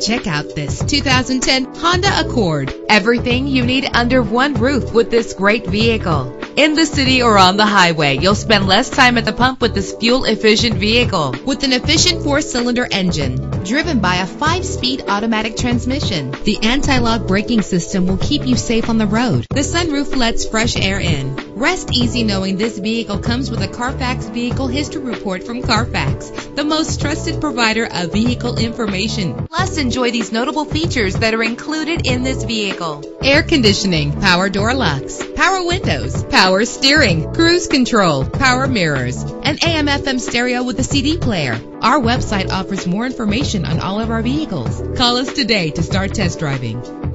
Check out this 2010 Honda Accord. Everything you need under one roof with this great vehicle. In the city or on the highway, you'll spend less time at the pump with this fuel-efficient vehicle. With an efficient four-cylinder engine driven by a five-speed automatic transmission, the anti-lock braking system will keep you safe on the road. The sunroof lets fresh air in. Rest easy knowing this vehicle comes with a Carfax Vehicle History Report from Carfax, the most trusted provider of vehicle information. Plus, enjoy these notable features that are included in this vehicle. Air conditioning, power door locks, power windows, power steering, cruise control, power mirrors, an AM FM stereo with a CD player. Our website offers more information on all of our vehicles. Call us today to start test driving.